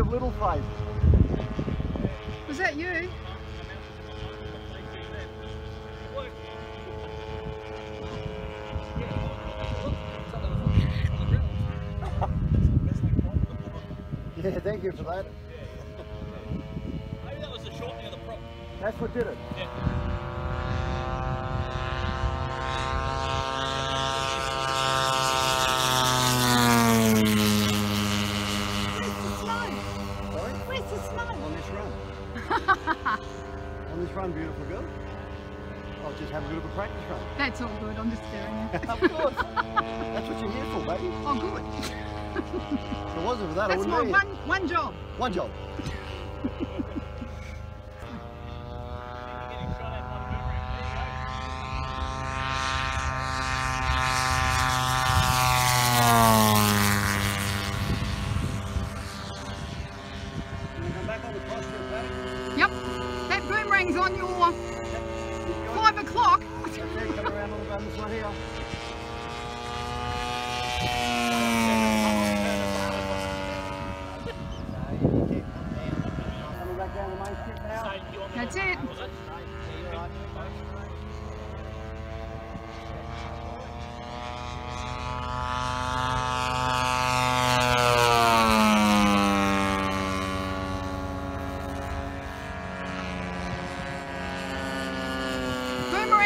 plate. Was that you? Yeah, thank you for that. Maybe that was the shortening of the prop. That's what did it. Where's On this run. On this run, beautiful girl. I'll just have a bit of a practice run. That's all good. I'm just scaring you. of course. That's what you're here for, baby. Oh, good. If it wasn't for that, I That's wouldn't my be one one job. One job. o'clock. okay, come around, around this one here.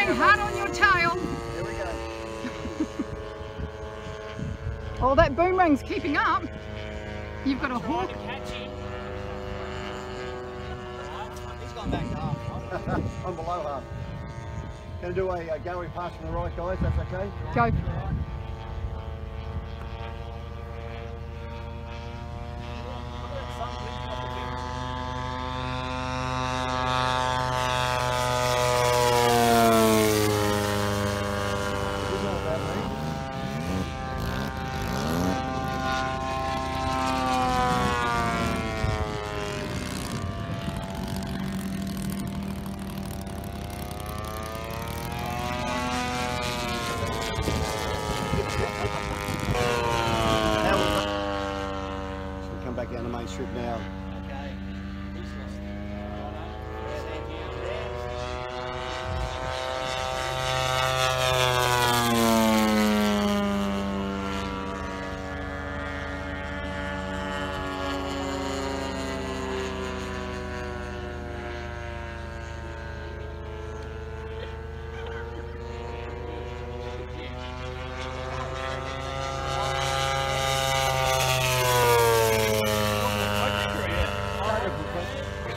Boomerang hard on your tail. Here we go. Oh, that boomerang's keeping up. You've got a Trying hook. to catch him. He's gone back to half. I'm below half. Going to do a uh, gallery pass from the right, guys. That's okay. Go.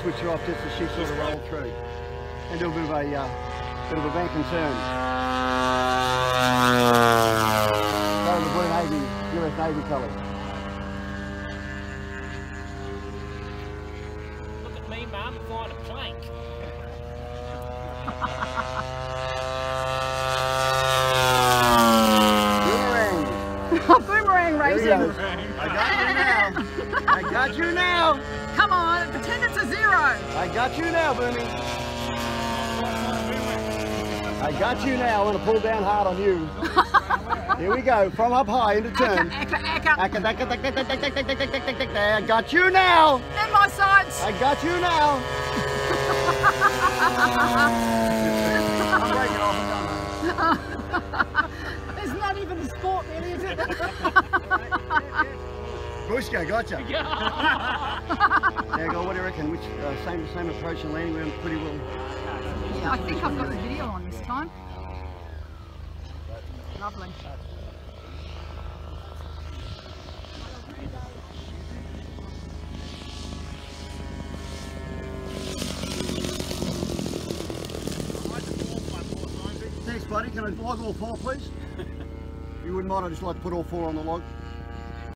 Switch her off just as she sort of rolled through. And do a bit of a uh, bit of a bank and turn. Go the blue navy, US Navy colours. Look at me, Mum, find a plank. Boomerang. I got you now. I got you now. Come on, pretend it's a zero. I got you now, Boomy. I got you now. I'm going to pull down hard on you. Here we go, from up high into turn. I got you now. In my sights. I got you now. I'm breaking off. It's not even a sport, really, is it? Bushka, gotcha. There you go. What do you reckon? Which uh, same same approach and landing went pretty well. yeah, I think I've got the video on this time. Lovely. Thanks, buddy. Can I log all four, please? you wouldn't mind, I'd just like to put all four on the log.